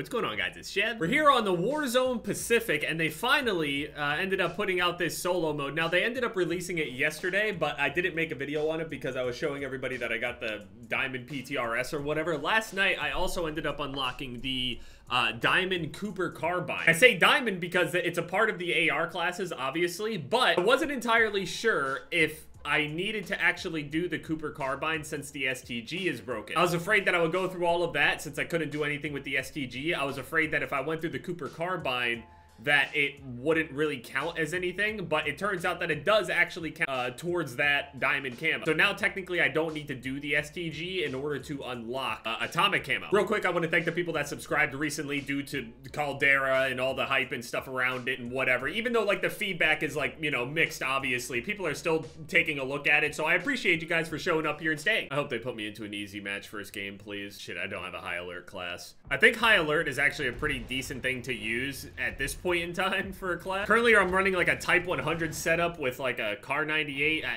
What's going on, guys? It's Jev. We're here on the Warzone Pacific, and they finally uh, ended up putting out this solo mode. Now, they ended up releasing it yesterday, but I didn't make a video on it because I was showing everybody that I got the Diamond PTRS or whatever. Last night, I also ended up unlocking the uh, Diamond Cooper Carbine. I say Diamond because it's a part of the AR classes, obviously, but I wasn't entirely sure if I needed to actually do the Cooper Carbine since the STG is broken. I was afraid that I would go through all of that since I couldn't do anything with the STG. I was afraid that if I went through the Cooper Carbine, that it wouldn't really count as anything, but it turns out that it does actually count uh, towards that diamond camo. So now technically I don't need to do the STG in order to unlock uh, atomic camo. Real quick, I want to thank the people that subscribed recently due to Caldera and all the hype and stuff around it and whatever. Even though like the feedback is like, you know, mixed, obviously, people are still taking a look at it. So I appreciate you guys for showing up here and staying. I hope they put me into an easy match first game, please. Shit, I don't have a high alert class. I think high alert is actually a pretty decent thing to use at this point point in time for a class. Currently, I'm running like a Type 100 setup with like a Kar98. I,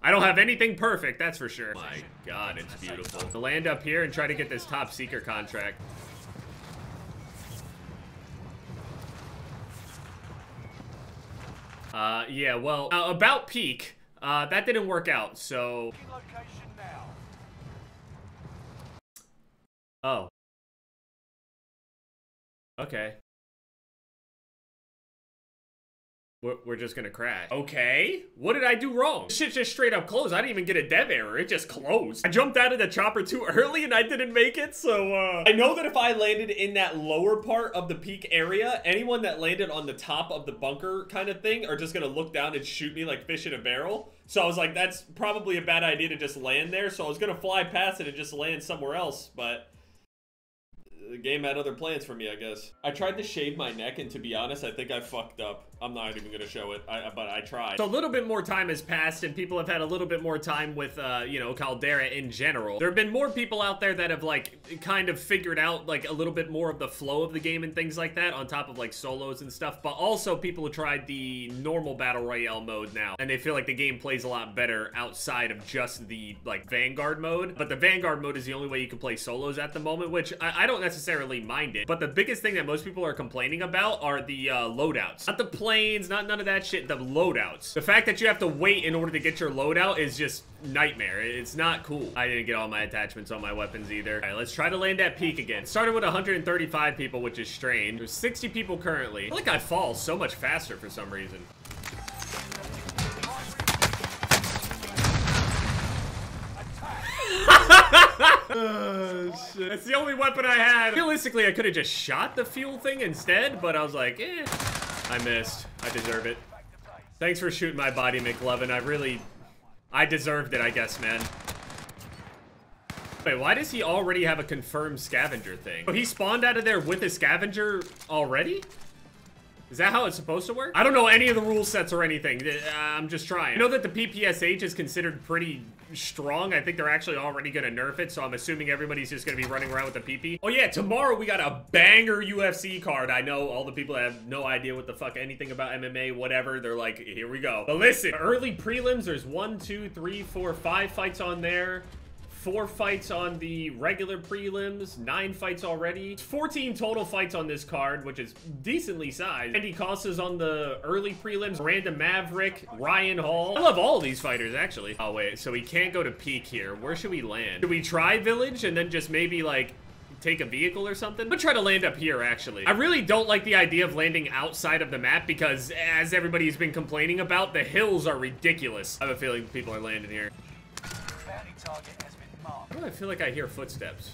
I don't have anything perfect, that's for sure. My god, it's beautiful. To land up here and try to get this top seeker contract. Uh, yeah, well, uh, about peak, uh, that didn't work out, so... Oh. Okay. We're, we're just gonna crash. Okay, what did I do wrong? This shit just straight up closed. I didn't even get a dev error. It just closed. I jumped out of the chopper too early and I didn't make it, so uh... I know that if I landed in that lower part of the peak area, anyone that landed on the top of the bunker kind of thing are just gonna look down and shoot me like fish in a barrel. So I was like, that's probably a bad idea to just land there. So I was gonna fly past it and just land somewhere else, but the game had other plans for me, I guess. I tried to shave my neck, and to be honest, I think I fucked up. I'm not even gonna show it, I, but I tried. So a little bit more time has passed, and people have had a little bit more time with, uh, you know, Caldera in general. There have been more people out there that have, like, kind of figured out, like, a little bit more of the flow of the game and things like that, on top of, like, solos and stuff, but also people have tried the normal Battle Royale mode now, and they feel like the game plays a lot better outside of just the, like, Vanguard mode, but the Vanguard mode is the only way you can play solos at the moment, which I, I don't necessarily mind it, but the biggest thing that most people are complaining about are the, uh, loadouts. Not the planes, not none of that shit, the loadouts. The fact that you have to wait in order to get your loadout is just nightmare. It's not cool. I didn't get all my attachments on my weapons either. All right, let's try to land at peak again. Started with 135 people, which is strange. There's 60 people currently. I feel like I fall so much faster for some reason. Oh, shit. That's the only weapon I had. Realistically, I could have just shot the fuel thing instead, but I was like, eh. I missed. I deserve it. Thanks for shooting my body, McLovin. I really... I deserved it, I guess, man. Wait, why does he already have a confirmed scavenger thing? Oh, he spawned out of there with a scavenger already? Is that how it's supposed to work? I don't know any of the rule sets or anything. Uh, I'm just trying. I know that the PPSH is considered pretty strong. I think they're actually already going to nerf it, so I'm assuming everybody's just going to be running around with the PP. Oh yeah, tomorrow we got a banger UFC card. I know all the people that have no idea what the fuck anything about MMA, whatever, they're like, here we go. But listen, early prelims, there's one, two, three, four, five fights on there four fights on the regular prelims, nine fights already. 14 total fights on this card, which is decently sized. Andy Costa's on the early prelims, Miranda Maverick, Ryan Hall. I love all these fighters, actually. Oh, wait, so we can't go to peak here. Where should we land? Should we try Village and then just maybe, like, take a vehicle or something. I'm gonna try to land up here, actually. I really don't like the idea of landing outside of the map because, as everybody's been complaining about, the hills are ridiculous. I have a feeling people are landing here. I feel like I hear footsteps?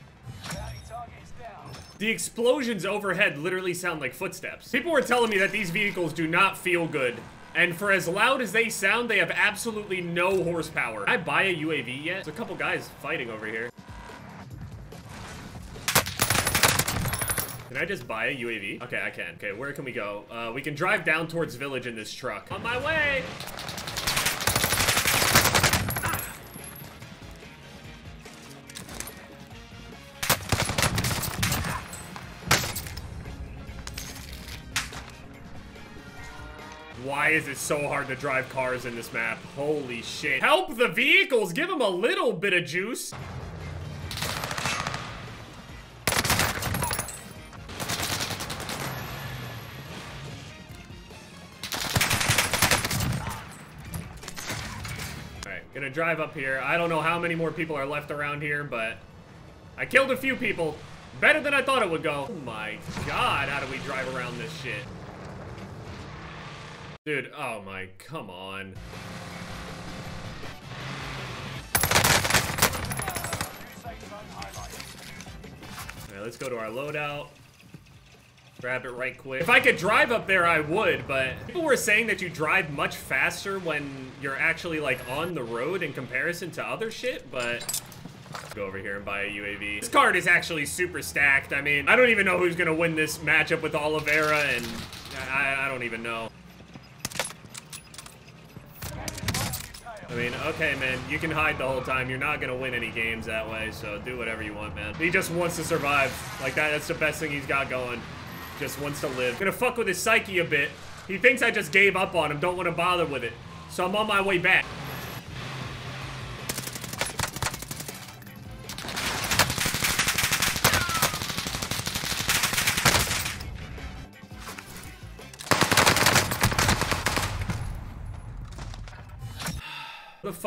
The explosions overhead literally sound like footsteps. People were telling me that these vehicles do not feel good. And for as loud as they sound, they have absolutely no horsepower. Can I buy a UAV yet? There's a couple guys fighting over here. Can I just buy a UAV? Okay, I can. Okay, where can we go? Uh, we can drive down towards village in this truck. On my way! Why is it so hard to drive cars in this map? Holy shit. Help the vehicles! Give them a little bit of juice! Gonna drive up here. I don't know how many more people are left around here, but I killed a few people. Better than I thought it would go. Oh my god, how do we drive around this shit? Dude, oh my, come on. Alright, let's go to our loadout. Grab it right quick. If I could drive up there, I would, but people were saying that you drive much faster when you're actually, like, on the road in comparison to other shit, but... Go over here and buy a UAV. This card is actually super stacked. I mean, I don't even know who's gonna win this matchup with Oliveira, and I, I don't even know. Mean, okay, man, you can hide the whole time. You're not gonna win any games that way, so do whatever you want, man. He just wants to survive. Like, that. that's the best thing he's got going. Just wants to live. Gonna fuck with his psyche a bit. He thinks I just gave up on him, don't want to bother with it. So I'm on my way back.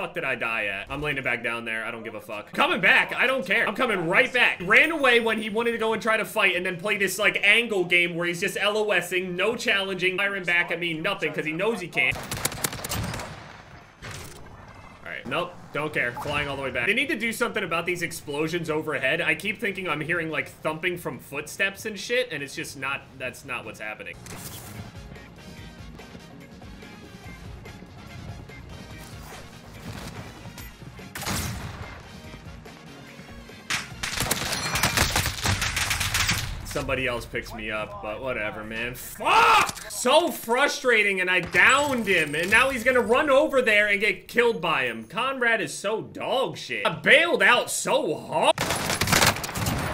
Fuck did I die at? I'm laying it back down there. I don't give a fuck. Coming back. I don't care. I'm coming right back. Ran away when he wanted to go and try to fight and then play this like angle game where he's just LOSing, no challenging, firing back at me, nothing, because he knows he can't. Nope. Don't care. Flying all the way back. They need to do something about these explosions overhead. I keep thinking I'm hearing like thumping from footsteps and shit, and it's just not, that's not what's happening. Somebody else picks me up, but whatever, man. Fuck! So frustrating, and I downed him, and now he's gonna run over there and get killed by him. Conrad is so dog shit. I bailed out so hard.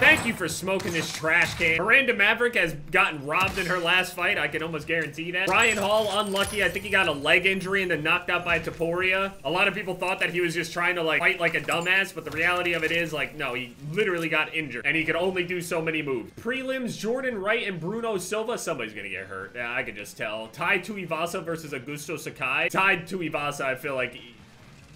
Thank you for smoking this trash can. Miranda Maverick has gotten robbed in her last fight. I can almost guarantee that. Ryan Hall, unlucky. I think he got a leg injury and then knocked out by Topuria. A lot of people thought that he was just trying to like fight like a dumbass, but the reality of it is like, no, he literally got injured and he could only do so many moves. Prelims, Jordan Wright and Bruno Silva. Somebody's gonna get hurt. Yeah, I can just tell. Tai Tuivasa versus Augusto Sakai. Tai Tuivasa, I feel like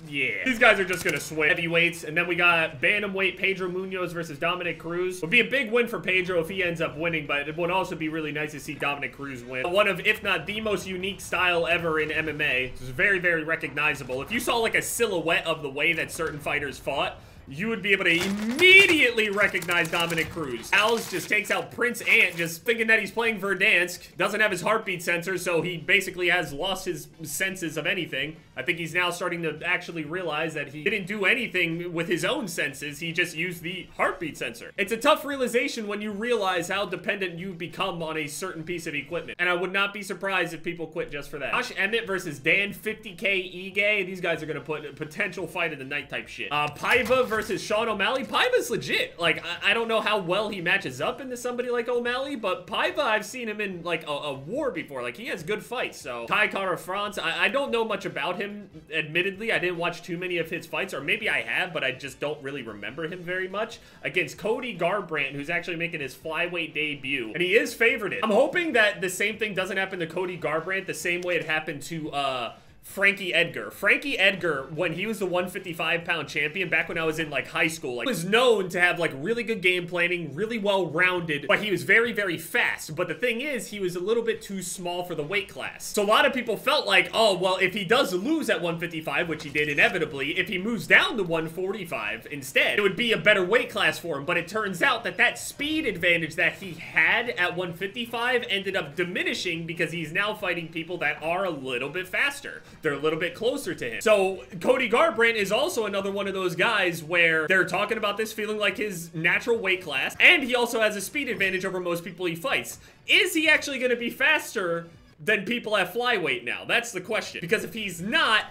yeah. These guys are just gonna swing heavyweights. And then we got bantamweight Pedro Munhoz versus Dominick Cruz. Would be a big win for Pedro if he ends up winning, but it would also be really nice to see Dominick Cruz win. One of, if not the most unique style ever in MMA. It's very, very recognizable. If you saw like a silhouette of the way that certain fighters fought, you would be able to immediately recognize Dominick Cruz. Al's just takes out Prince Ant, just thinking that he's playing Verdansk. Doesn't have his heartbeat sensor, so he basically has lost his senses of anything. I think he's now starting to actually realize that he didn't do anything with his own senses. He just used the heartbeat sensor. It's a tough realization when you realize how dependent you become on a certain piece of equipment. And I would not be surprised if people quit just for that. Josh Emmett versus Dan 50K Ige. These guys are going to put a potential fight of the night type shit. Uh, Paiva versus Sean O'Malley. Paiva's legit. Like, I, I, don't know how well he matches up into somebody like O'Malley, but Paiva, I've seen him in, like, a, a, war before. Like, he has good fights. So, Kai Kara France, I, I, don't know much about him, admittedly. I didn't watch too many of his fights, or maybe I have, but I just don't really remember him very much. Against Cody Garbrandt, who's actually making his flyweight debut, and he is favored. I'm hoping that the same thing doesn't happen to Cody Garbrandt the same way it happened to, uh, Frankie Edgar. Frankie Edgar, when he was the 155 pound champion back when I was in like high school, like was known to have like really good game planning, really well rounded, but he was very, very fast. But the thing is, he was a little bit too small for the weight class. So a lot of people felt like, oh, well, if he does lose at 155, which he did inevitably, if he moves down to 145 instead, it would be a better weight class for him. But it turns out that that speed advantage that he had at 155 ended up diminishing because he's now fighting people that are a little bit faster. They're a little bit closer to him. So Cody Garbrandt is also another one of those guys where they're talking about this feeling like his natural weight class, and he also has a speed advantage over most people he fights. Is he actually going to be faster than people at flyweight now? That's the question. Because if he's not,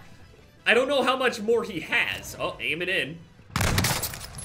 I don't know how much more he has. Oh, aim it in.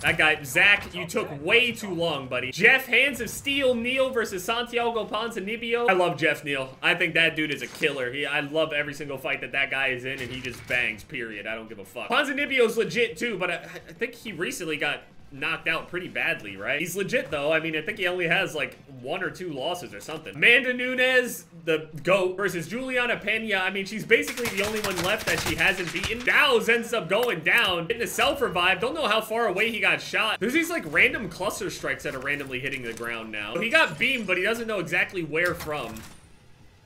That guy, Zach, you took way too long, buddy. Geoff Hands of Steel Neal versus Santiago Ponzinibbio. I love Geoff Neal. I think that dude is a killer. He, I love every single fight that that guy is in, and he just bangs, period. I don't give a fuck. Ponzinibbio's legit, too, but I, I think he recently got knocked out pretty badly, right? He's legit, though. I mean, I think he only has, like, one or two losses or something. Amanda Nunes, the GOAT, versus Juliana Pena. I mean, she's basically the only one left that she hasn't beaten. Dow's ends up going down, getting a self-revive. Don't know how far away he got shot. There's these, like, random cluster strikes that are randomly hitting the ground now. He got beamed, but he doesn't know exactly where from.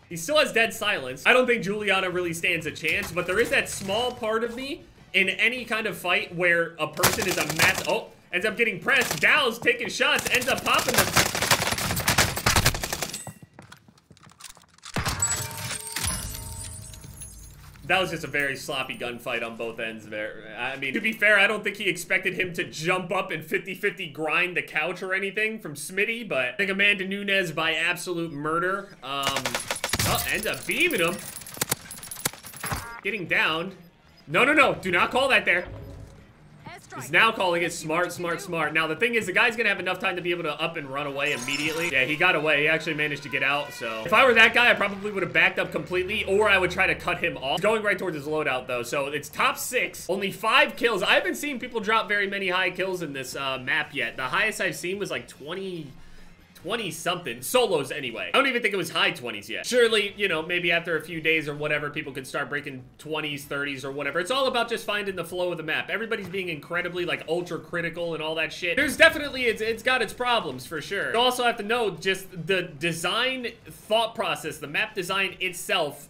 He still has dead silence. I don't think Juliana really stands a chance, but there is that small part of me in any kind of fight where a person is a mass- Oh, ends up getting pressed. Dow's taking shots, ends up popping them. That was just a very sloppy gunfight on both ends there. I mean, to be fair, I don't think he expected him to jump up and 50-50 grind the couch or anything from Smitty, but I think Amanda Nunes by absolute murder. Um, oh, ends up beaming him. Getting down. No, no, no. Do not call that there. He's now calling it smart, smart, smart. Now, the thing is, the guy's gonna have enough time to be able to up and run away immediately. Yeah, he got away. He actually managed to get out, so... If I were that guy, I probably would have backed up completely, or I would try to cut him off. He's going right towards his loadout, though, so it's top six. Only five kills. I haven't seen people drop very many high kills in this uh, map yet. The highest I've seen was like 20... 20 something solos anyway. I don't even think it was high 20s yet. Surely, you know, maybe after a few days or whatever, people can start breaking 20s, 30s or whatever. It's all about just finding the flow of the map. Everybody's being incredibly like ultra critical and all that shit. There's definitely, it's, it's got its problems for sure. You also have to know just the design thought process, the map design itself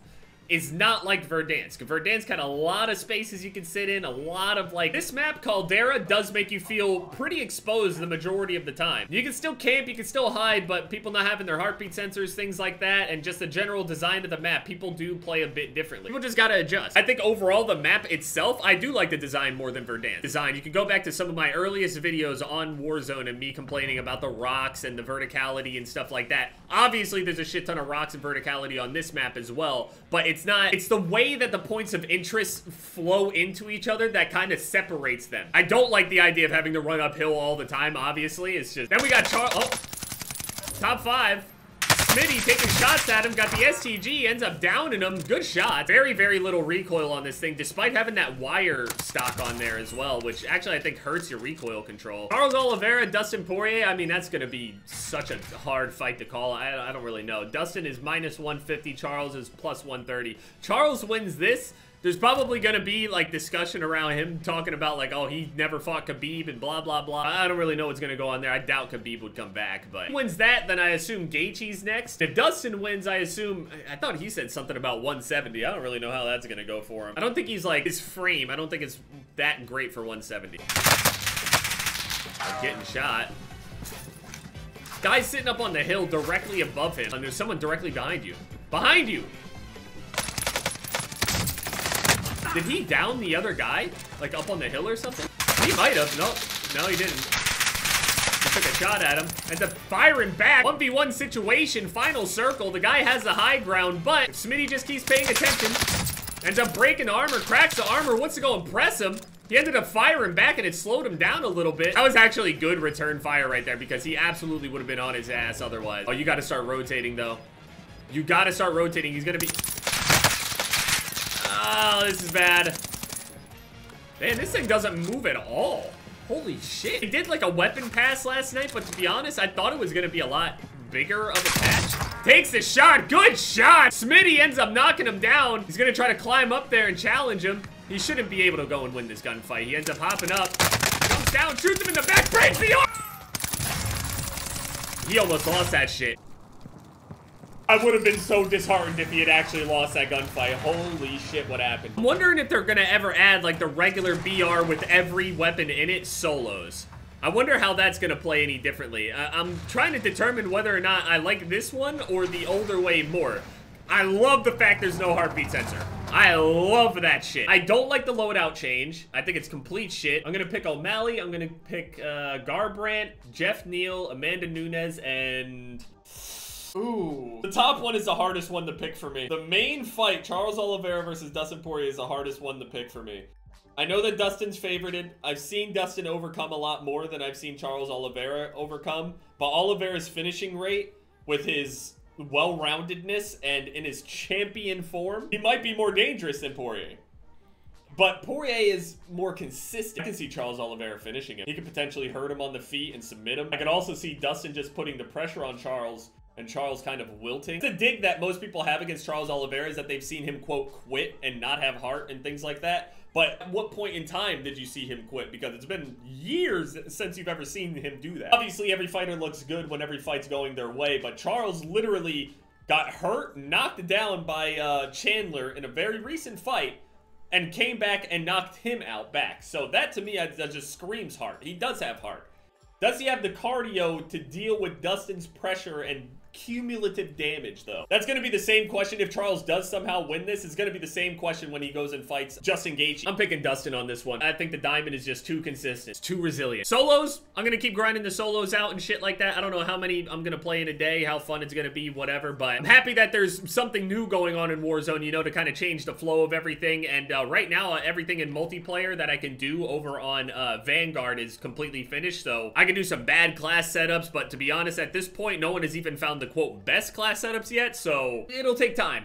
is not like Verdansk. Verdansk had a lot of spaces you can sit in, a lot of like... This map, Caldera, does make you feel pretty exposed the majority of the time. You can still camp, you can still hide, but people not having their heartbeat sensors, things like that, and just the general design of the map, people do play a bit differently. People just gotta adjust. I think overall, the map itself, I do like the design more than Verdansk. Design, you can go back to some of my earliest videos on Warzone and me complaining about the rocks and the verticality and stuff like that. Obviously, there's a shit ton of rocks and verticality on this map as well, but it's not, it's the way that the points of interest flow into each other that kind of separates them. I don't like the idea of having to run uphill all the time, obviously. It's just, then we got Char, oh, top five. Smitty taking shots at him, got the STG, ends up downing him. Good shot. Very, very little recoil on this thing, despite having that wire stock on there as well, which actually I think hurts your recoil control. Charles Oliveira, Dustin Poirier, I mean, that's going to be such a hard fight to call. I, I don't really know. Dustin is minus 150, Charles is plus 130. Charles wins this, there's probably going to be, like, discussion around him talking about, like, oh, he never fought Khabib and blah, blah, blah. I don't really know what's going to go on there. I doubt Khabib would come back, but if wins that, then I assume Gaethje's next. If Dustin wins, I assume... I thought he said something about 170. I don't really know how that's going to go for him. I don't think he's, like, his frame. I don't think it's that great for 170. Getting shot. Guy's sitting up on the hill directly above him, and there's someone directly behind you. Behind you! Did he down the other guy? Like up on the hill or something? He might have. No, no, he didn't. He took a shot at him. And to firing back. 1v1 situation, final circle. The guy has the high ground, but Smitty just keeps paying attention. Ends up breaking armor, cracks the armor, wants to go and press him. He ended up firing back and it slowed him down a little bit. That was actually good return fire right there because he absolutely would have been on his ass otherwise. Oh, you got to start rotating though. You got to start rotating. He's going to be... Oh, this is bad. Man, this thing doesn't move at all. Holy shit. He did like a weapon pass last night, but to be honest, I thought it was gonna be a lot bigger of a patch. Takes the shot. Good shot. Smitty ends up knocking him down. He's gonna try to climb up there and challenge him. He shouldn't be able to go and win this gunfight. He ends up hopping up. Jumps down, shoots him in the back, breaks the arm. He almost lost that shit. I would have been so disheartened if he had actually lost that gunfight. Holy shit, what happened? I'm wondering if they're gonna ever add like the regular BR with every weapon in it solos. I wonder how that's gonna play any differently. I'm trying to determine whether or not I like this one or the older way more. I love the fact there's no heartbeat sensor. I love that shit. I don't like the loadout change. I think it's complete shit. I'm gonna pick O'Malley. I'm gonna pick uh, Garbrandt, Geoff Neal, Amanda Nunes, and Ooh. The top one is the hardest one to pick for me. The main fight, Charles Oliveira versus Dustin Poirier, is the hardest one to pick for me. I know that Dustin's favorited. I've seen Dustin overcome a lot more than I've seen Charles Oliveira overcome. But Oliveira's finishing rate with his well-roundedness and in his champion form, he might be more dangerous than Poirier. But Poirier is more consistent. I can see Charles Oliveira finishing him. He could potentially hurt him on the feet and submit him. I could also see Dustin just putting the pressure on Charles and Charles kind of wilting. The dig that most people have against Charles Oliveira is that they've seen him, quote, quit and not have heart and things like that. But at what point in time did you see him quit? Because it's been years since you've ever seen him do that. Obviously, every fighter looks good when every fight's going their way, but Charles literally got hurt, knocked down by uh, Chandler in a very recent fight, and came back and knocked him out back. So that to me, that just screams heart. He does have heart. Does he have the cardio to deal with Dustin's pressure and cumulative damage, though? That's going to be the same question if Charles does somehow win this. It's going to be the same question when he goes and fights Justin Gaethje. I'm picking Dustin on this one. I think the Diamond is just too consistent. It's too resilient. Solos, I'm going to keep grinding the solos out and shit like that. I don't know how many I'm going to play in a day, how fun it's going to be, whatever, but I'm happy that there's something new going on in Warzone, you know, to kind of change the flow of everything. And uh, right now, uh, everything in multiplayer that I can do over on uh, Vanguard is completely finished, so I can do some bad class setups, but to be honest, at this point, no one has even found the quote best class setups yet, so it'll take time.